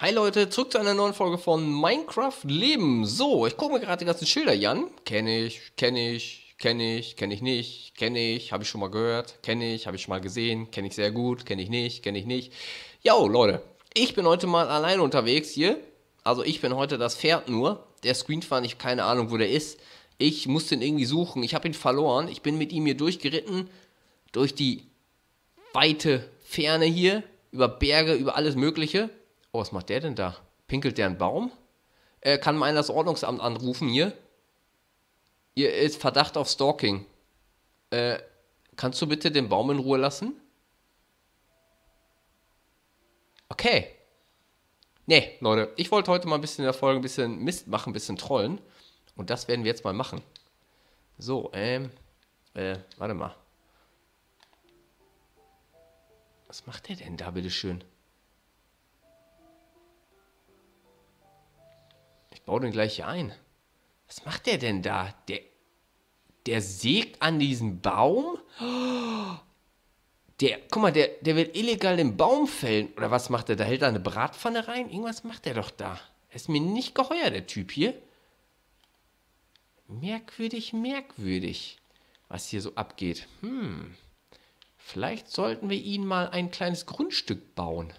Hi Leute, zurück zu einer neuen Folge von Minecraft Leben. So, ich gucke mir gerade die ganzen Schilder hier an. Kenne ich, kenne ich, kenne ich, kenne ich nicht, kenne ich, habe ich schon mal gehört, kenne ich, habe ich schon mal gesehen, kenne ich sehr gut, kenne ich nicht, kenne ich nicht. Jo, Leute, ich bin heute mal allein unterwegs hier. Also ich bin heute das Pferd nur. Der Screenfan, ich keine Ahnung, wo der ist. Ich muss den irgendwie suchen. Ich habe ihn verloren. Ich bin mit ihm hier durchgeritten. Durch die weite Ferne hier. Über Berge, über alles Mögliche. Oh, was macht der denn da? Pinkelt der einen Baum? Äh, kann man das Ordnungsamt anrufen hier? Hier ist Verdacht auf Stalking. Äh, kannst du bitte den Baum in Ruhe lassen? Okay. Nee, Leute, ich wollte heute mal ein bisschen in der Folge ein bisschen Mist machen, ein bisschen trollen. Und das werden wir jetzt mal machen. So, ähm, äh, warte mal. Was macht der denn da, bitteschön? Ich baue den gleich hier ein. Was macht der denn da? Der, der sägt an diesem Baum? Der, guck mal, der, der will illegal den Baum fällen. Oder was macht der? Da hält er eine Bratpfanne rein? Irgendwas macht der doch da. Er ist mir nicht geheuer, der Typ hier. Merkwürdig, merkwürdig, was hier so abgeht. Hm, vielleicht sollten wir ihnen mal ein kleines Grundstück bauen.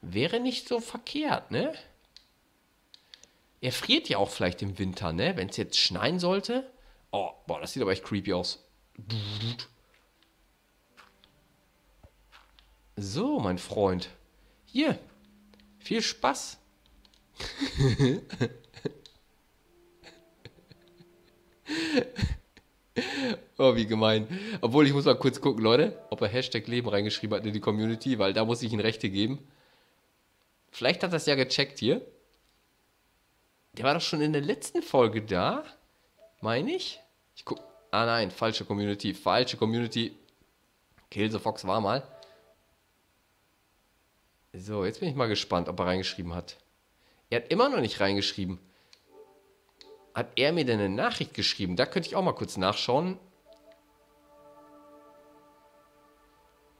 Wäre nicht so verkehrt, ne? Er friert ja auch vielleicht im Winter, ne? Wenn es jetzt schneien sollte. Oh, boah, das sieht aber echt creepy aus. So, mein Freund. Hier. Viel Spaß. oh, wie gemein. Obwohl, ich muss mal kurz gucken, Leute, ob er Hashtag Leben reingeschrieben hat in die Community, weil da muss ich ihm Rechte geben. Vielleicht hat er es ja gecheckt hier. Der war doch schon in der letzten Folge da. Meine ich? Ich guck. Ah nein, falsche Community. Falsche Community. Kill the Fox war mal. So, jetzt bin ich mal gespannt, ob er reingeschrieben hat. Er hat immer noch nicht reingeschrieben. Hat er mir denn eine Nachricht geschrieben? Da könnte ich auch mal kurz nachschauen.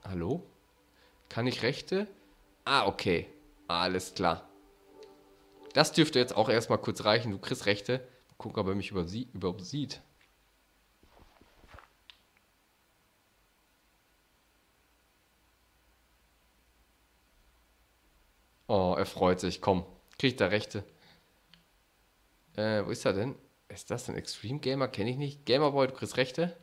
Hallo? Kann ich Rechte? Ah, okay. Alles klar. Das dürfte jetzt auch erstmal kurz reichen. Du kriegst Rechte. Gucken, ob er mich überhaupt sieht. Oh, er freut sich. Komm, kriegt er Rechte. Äh, wo ist er denn? Ist das ein Extreme Gamer? Kenne ich nicht. Gamerboy, du kriegst Rechte.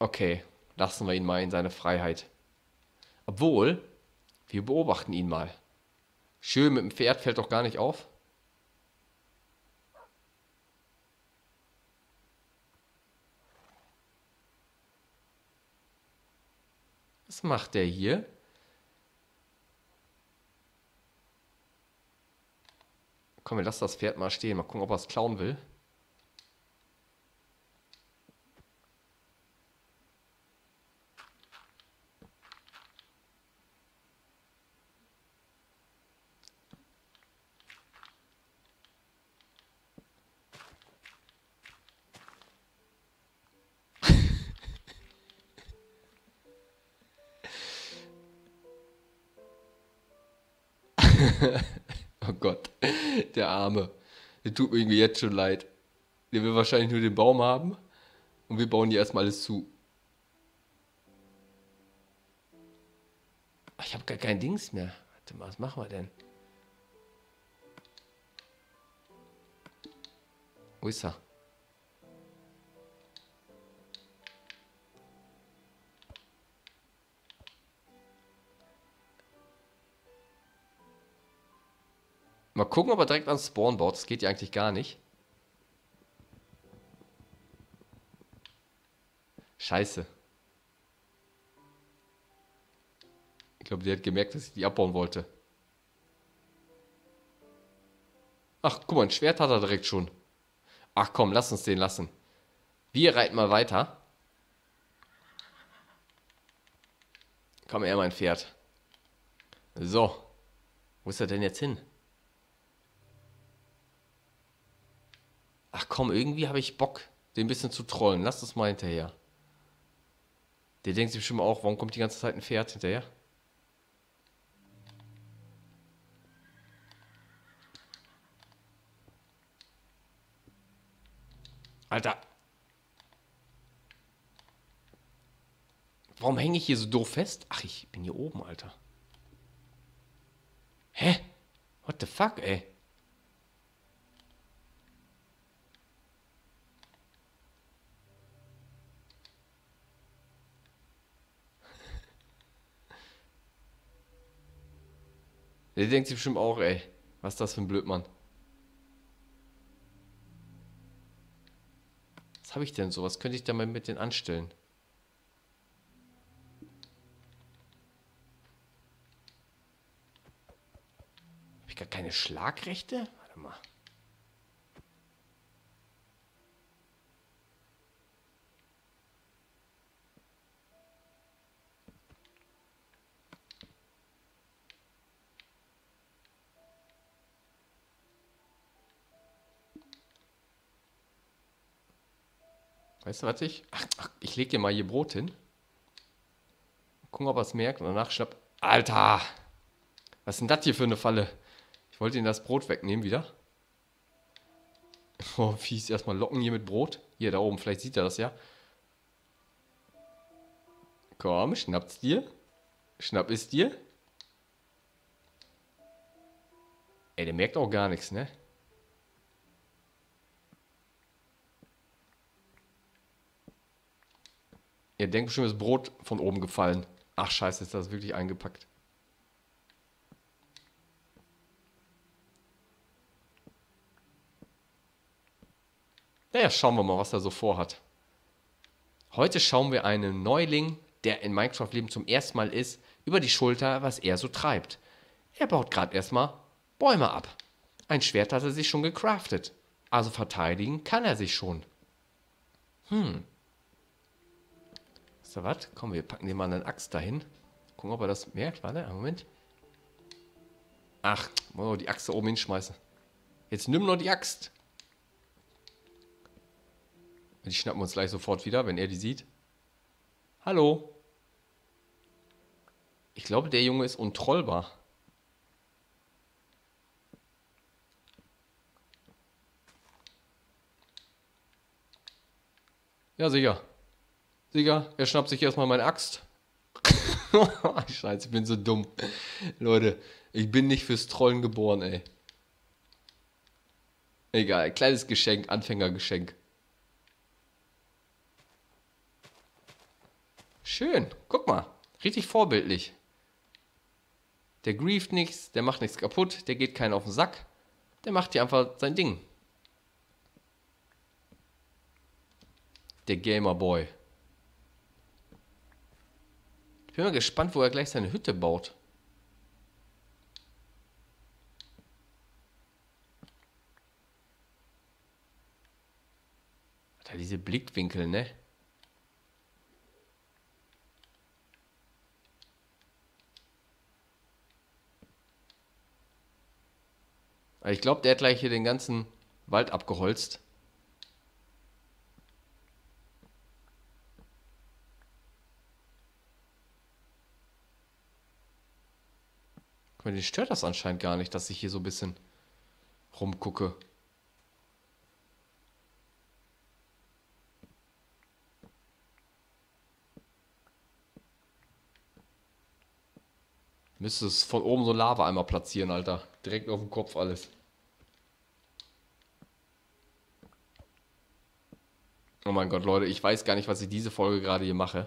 Okay, lassen wir ihn mal in seine Freiheit. Obwohl, wir beobachten ihn mal. Schön mit dem Pferd fällt doch gar nicht auf. Was macht der hier? Komm, wir lassen das Pferd mal stehen. Mal gucken, ob er es klauen will. Oh Gott, der Arme. Der tut mir irgendwie jetzt schon leid. Der will wahrscheinlich nur den Baum haben und wir bauen hier erstmal alles zu. Ich habe gar kein Dings mehr. Warte mal, was machen wir denn? Wo ist er? Mal gucken, ob er direkt ans Spawn baut. Das geht ja eigentlich gar nicht. Scheiße. Ich glaube, der hat gemerkt, dass ich die abbauen wollte. Ach, guck mal, ein Schwert hat er direkt schon. Ach komm, lass uns den lassen. Wir reiten mal weiter. Komm her, mein Pferd. So. Wo ist er denn jetzt hin? Ach komm, irgendwie habe ich Bock, den ein bisschen zu trollen. Lass das mal hinterher. Der denkt sich bestimmt auch, warum kommt die ganze Zeit ein Pferd hinterher? Alter. Warum hänge ich hier so doof fest? Ach, ich bin hier oben, Alter. Hä? What the fuck, ey? Der denkt sich bestimmt auch, ey, was ist das für ein Blödmann? Was habe ich denn so? Was könnte ich da mal mit denen anstellen? Habe ich gar keine Schlagrechte? Warte mal. Weißt du, was ich? Ach, ach ich lege dir mal hier Brot hin. Gucken, ob er es merkt und danach schnapp. Alter! Was ist denn das hier für eine Falle? Ich wollte ihm das Brot wegnehmen wieder. Oh, fies. Erstmal locken hier mit Brot. Hier, da oben. Vielleicht sieht er das ja. Komm, schnapp's dir. Schnapp es dir. Ey, der merkt auch gar nichts, ne? Ihr denkt bestimmt, das Brot von oben gefallen. Ach scheiße, ist das wirklich eingepackt. Naja, schauen wir mal, was er so vorhat. Heute schauen wir einen Neuling, der in Minecraft-Leben zum ersten Mal ist, über die Schulter, was er so treibt. Er baut gerade erstmal Bäume ab. Ein Schwert hat er sich schon gecraftet. Also verteidigen kann er sich schon. Hm, so, was? Komm, wir packen dem mal eine Axt dahin. Gucken, ob er das merkt. Warte, einen Moment. Ach, oh, die Axt da oben hinschmeißen. Jetzt nimm nur die Axt. Die schnappen wir uns gleich sofort wieder, wenn er die sieht. Hallo. Ich glaube, der Junge ist untrollbar. Ja, sicher. Digga, er schnappt sich erstmal meine Axt. Scheiße, ich bin so dumm. Leute, ich bin nicht fürs Trollen geboren, ey. Egal, kleines Geschenk, Anfängergeschenk. Schön, guck mal, richtig vorbildlich. Der grieft nichts, der macht nichts kaputt, der geht keinen auf den Sack. Der macht hier einfach sein Ding. Der Gamer Boy. Bin mal gespannt, wo er gleich seine Hütte baut. Hat er diese Blickwinkel, ne? Ich glaube, der hat gleich hier den ganzen Wald abgeholzt. Guck den stört das anscheinend gar nicht, dass ich hier so ein bisschen rumgucke. Müsste es von oben so Lava einmal platzieren, Alter. Direkt auf dem Kopf alles. Oh mein Gott, Leute, ich weiß gar nicht, was ich diese Folge gerade hier mache.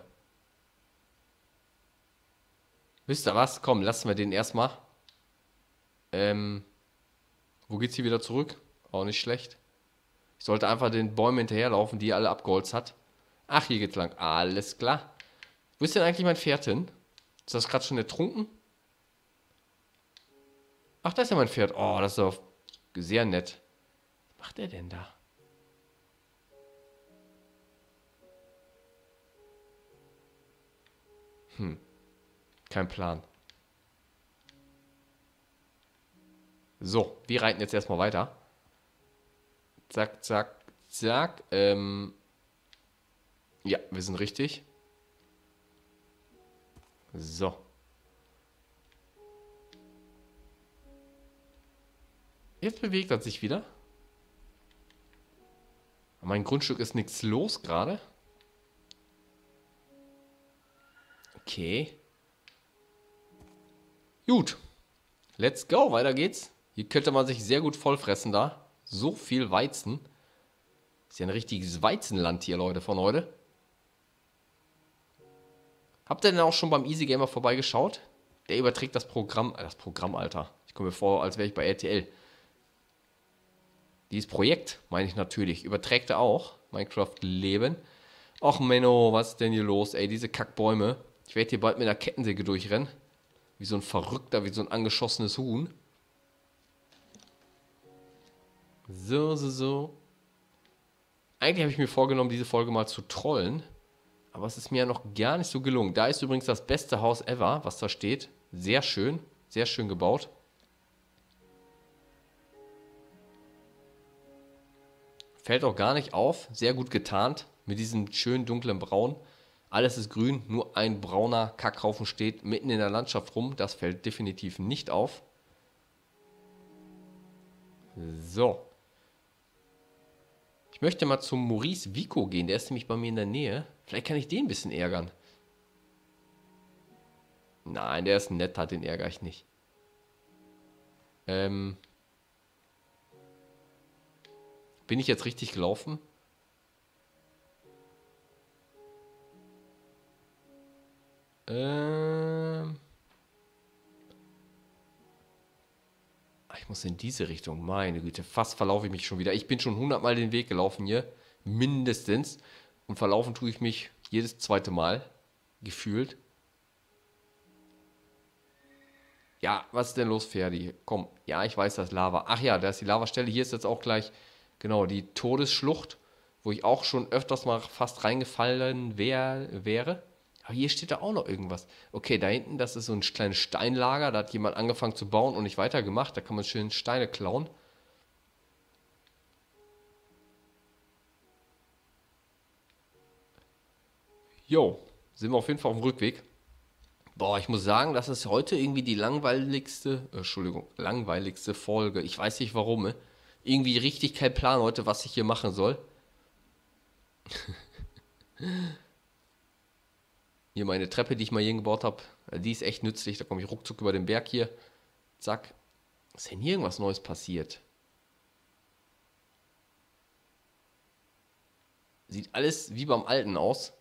Wisst ihr was? Komm, lassen wir den erstmal. Ähm, wo geht's hier wieder zurück? Auch nicht schlecht. Ich sollte einfach den Bäumen hinterherlaufen, die alle abgeholzt hat. Ach, hier geht's lang. Alles klar. Wo ist denn eigentlich mein Pferd hin? Ist das gerade schon ertrunken? Ach, da ist ja mein Pferd. Oh, das ist doch sehr nett. Was macht er denn da? Hm. Kein Plan. So, wir reiten jetzt erstmal weiter. Zack, zack, Zack. Ähm, ja, wir sind richtig. So. Jetzt bewegt er sich wieder. Mein Grundstück ist nichts los gerade. Okay. Gut. Let's go, weiter geht's. Hier könnte man sich sehr gut vollfressen da. So viel Weizen. Ist ja ein richtiges Weizenland hier, Leute, von heute. Habt ihr denn auch schon beim Easy Gamer vorbeigeschaut? Der überträgt das Programm, äh, das Programm, Alter. Ich komme mir vor, als wäre ich bei RTL. Dieses Projekt, meine ich natürlich, überträgt er auch. Minecraft Leben. Och Menno, was ist denn hier los, ey, diese Kackbäume. Ich werde hier bald mit einer Kettensäge durchrennen. Wie so ein Verrückter, wie so ein angeschossenes Huhn. So, so, so. Eigentlich habe ich mir vorgenommen, diese Folge mal zu trollen. Aber es ist mir ja noch gar nicht so gelungen. Da ist übrigens das beste Haus ever, was da steht. Sehr schön. Sehr schön gebaut. Fällt auch gar nicht auf. Sehr gut getarnt. Mit diesem schönen dunklen Braun. Alles ist grün. Nur ein brauner Kackhaufen steht mitten in der Landschaft rum. Das fällt definitiv nicht auf. So. Ich möchte mal zum Maurice Vico gehen. Der ist nämlich bei mir in der Nähe. Vielleicht kann ich den ein bisschen ärgern. Nein, der ist netter, den ärgere ich nicht. Ähm. Bin ich jetzt richtig gelaufen? Ähm. Ich muss in diese Richtung. Meine Güte, fast verlaufe ich mich schon wieder. Ich bin schon hundertmal den Weg gelaufen hier. Mindestens. Und verlaufen tue ich mich jedes zweite Mal. Gefühlt. Ja, was ist denn los, Ferdi? Komm, ja, ich weiß, das Lava. Ach ja, da ist die Lavastelle. Hier ist jetzt auch gleich, genau, die Todesschlucht, wo ich auch schon öfters mal fast reingefallen wär, wäre. Aber hier steht da auch noch irgendwas. Okay, da hinten, das ist so ein kleines Steinlager. Da hat jemand angefangen zu bauen und nicht weitergemacht. Da kann man schön Steine klauen. Jo, sind wir auf jeden Fall auf dem Rückweg. Boah, ich muss sagen, das ist heute irgendwie die langweiligste, äh, Entschuldigung, langweiligste Folge. Ich weiß nicht warum. Äh. Irgendwie richtig kein Plan heute, was ich hier machen soll. hier meine Treppe, die ich mal hier gebaut habe, äh, die ist echt nützlich. Da komme ich ruckzuck über den Berg hier. Zack. Ist denn hier irgendwas Neues passiert? Sieht alles wie beim Alten aus.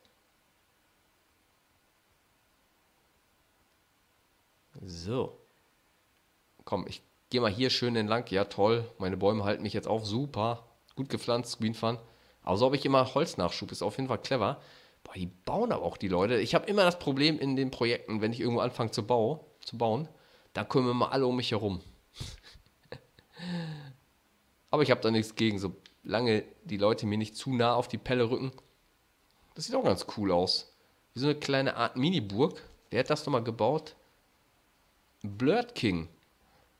So. Komm, ich gehe mal hier schön entlang. Ja, toll. Meine Bäume halten mich jetzt auf. Super. Gut gepflanzt, Green Fun. Aber so habe ich immer Holznachschub. Ist auf jeden Fall clever. Boah, die bauen aber auch die Leute. Ich habe immer das Problem in den Projekten, wenn ich irgendwo anfange zu, bau, zu bauen, dann kommen immer alle um mich herum. aber ich habe da nichts gegen, solange die Leute mir nicht zu nah auf die Pelle rücken. Das sieht auch ganz cool aus. Wie so eine kleine Art Mini-Burg. Wer hat das nochmal gebaut? Blurred King.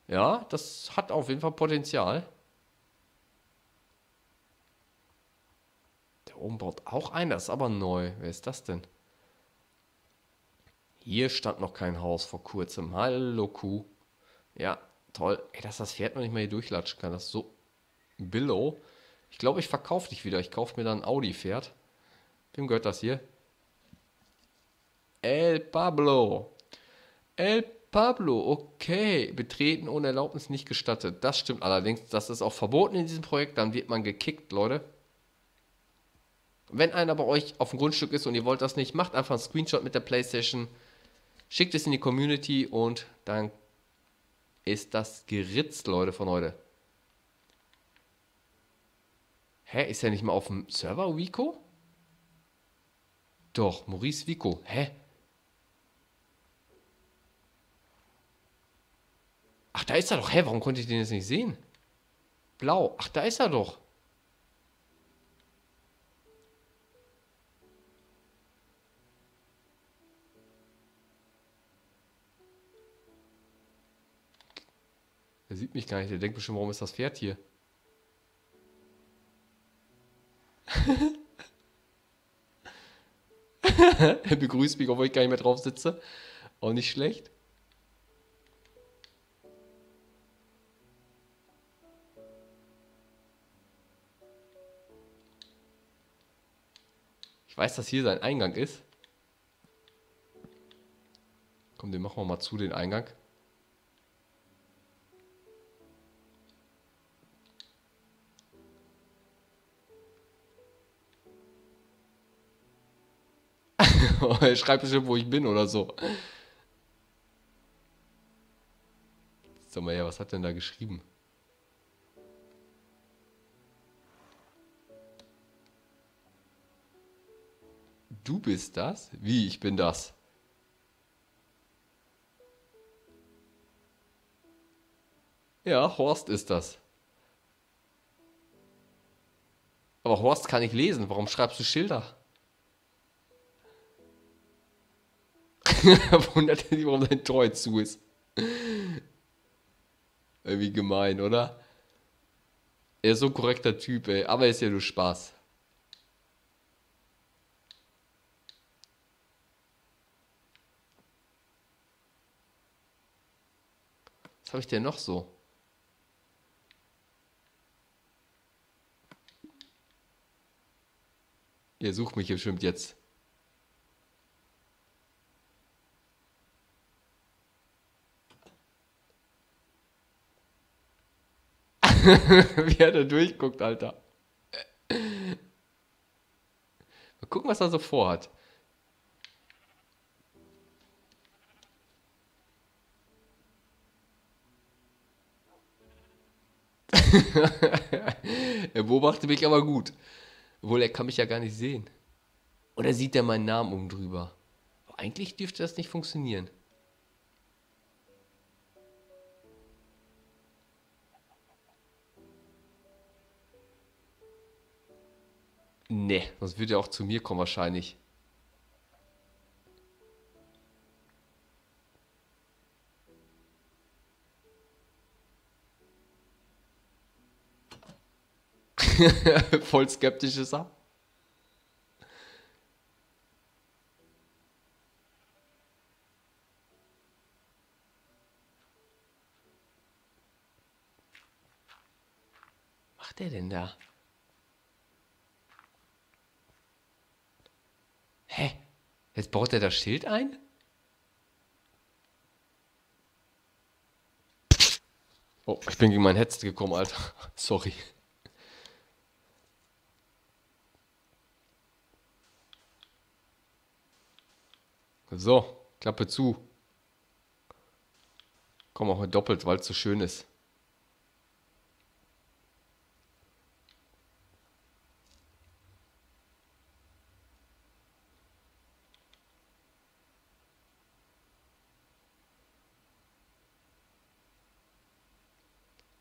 Ja, das hat auf jeden Fall Potenzial. Der oben baut auch ein, das ist aber neu. Wer ist das denn? Hier stand noch kein Haus vor kurzem. Hallo Kuh. Ja, toll. Ey, dass das Pferd noch nicht mal hier durchlatschen kann. Das ist so billow. Ich glaube, ich verkaufe dich wieder. Ich kaufe mir dann ein Audi-Pferd. Wem gehört das hier? El Pablo. El Pablo, okay. Betreten ohne Erlaubnis nicht gestattet. Das stimmt allerdings. Das ist auch verboten in diesem Projekt. Dann wird man gekickt, Leute. Wenn einer bei euch auf dem Grundstück ist und ihr wollt das nicht, macht einfach einen Screenshot mit der Playstation, schickt es in die Community und dann ist das geritzt, Leute, von heute. Hä, ist er nicht mal auf dem Server, Vico? Doch, Maurice Vico. Hä? Ach, da ist er doch. Hä, warum konnte ich den jetzt nicht sehen? Blau. Ach, da ist er doch. Sieht mich gar nicht. Der denkt bestimmt, warum ist das Pferd hier? er begrüßt mich, obwohl ich gar nicht mehr drauf sitze. Auch nicht schlecht. Ich weiß, dass hier sein Eingang ist. Komm, den machen wir mal zu, den Eingang. er schreibt bestimmt, wo ich bin oder so. Sag mal, ja, was hat denn da geschrieben? Du bist das? Wie, ich bin das? Ja, Horst ist das. Aber Horst kann ich lesen. Warum schreibst du Schilder? Wundert sich, warum dein Tor jetzt zu ist. Irgendwie gemein, oder? Er ist so ein korrekter Typ, ey. Aber er ist ja nur Spaß. Was habe ich denn noch so? Ihr sucht mich bestimmt jetzt. Wie er da durchguckt, Alter. Mal gucken, was er so vorhat. er beobachtet mich aber gut. Obwohl, er kann mich ja gar nicht sehen. Oder sieht er meinen Namen oben drüber? Eigentlich dürfte das nicht funktionieren. Nee, sonst würde er auch zu mir kommen wahrscheinlich. Voll skeptisch ist er. Macht der denn da? Hä? Jetzt baut er das Schild ein? Oh, ich bin gegen mein Headset gekommen, Alter. Sorry. So, Klappe zu. Komm auch mal doppelt, weil es so schön ist.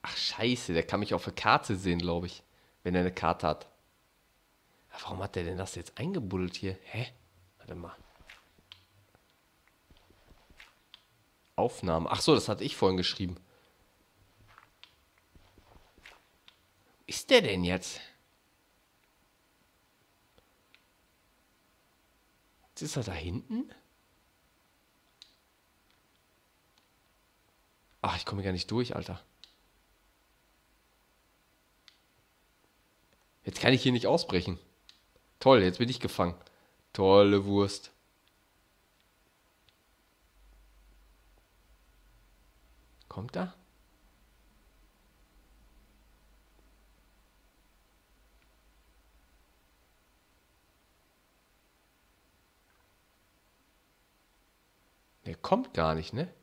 Ach scheiße, der kann mich auf der Karte sehen, glaube ich. Wenn er eine Karte hat. Warum hat der denn das jetzt eingebuddelt hier? Hä? Warte mal. Aufnahme. Ach so, das hatte ich vorhin geschrieben. Wo ist der denn jetzt? Jetzt ist er da hinten? Ach, ich komme gar nicht durch, Alter. Jetzt kann ich hier nicht ausbrechen. Toll, jetzt bin ich gefangen. Tolle Wurst. Kommt er? Der kommt gar nicht, ne?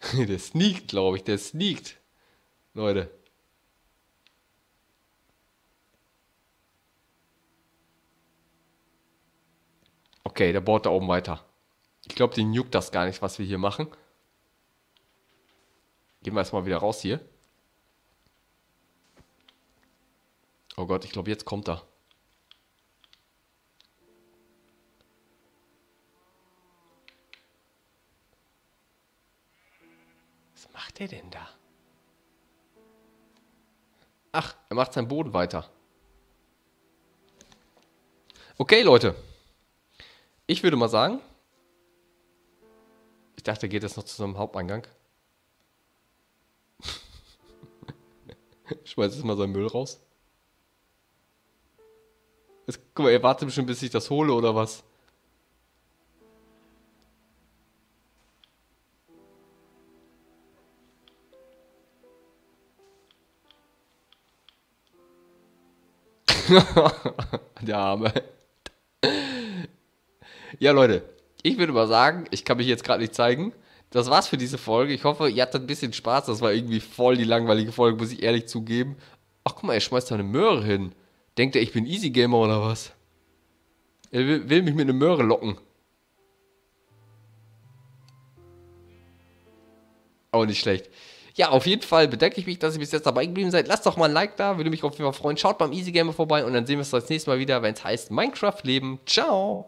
der sneakt, glaube ich, der sneakt. Leute. Okay, der baut da oben weiter. Ich glaube, den juckt das gar nicht, was wir hier machen. Gehen wir erstmal wieder raus hier. Oh Gott, ich glaube, jetzt kommt er. Was macht er denn da? Ach, er macht seinen Boden weiter. Okay, Leute. Ich würde mal sagen. Ich dachte, er geht jetzt noch zu seinem Haupteingang. Schmeiß jetzt mal seinen Müll raus. Jetzt, guck mal, er wartet bestimmt, bis ich das hole oder was? Der Arme. Ja, Leute, ich würde mal sagen, ich kann mich jetzt gerade nicht zeigen. Das war's für diese Folge. Ich hoffe, ihr hattet ein bisschen Spaß. Das war irgendwie voll die langweilige Folge, muss ich ehrlich zugeben. Ach, guck mal, er schmeißt da eine Möhre hin. Denkt er, ich bin Easy Gamer oder was? Er will, will mich mit einer Möhre locken. Auch nicht schlecht. Ja, auf jeden Fall bedanke ich mich, dass ihr bis jetzt dabei geblieben seid. Lasst doch mal ein Like da, würde mich auf jeden Fall freuen. Schaut beim Easy Gamer vorbei und dann sehen wir uns das nächste Mal wieder, wenn es heißt Minecraft Leben. Ciao!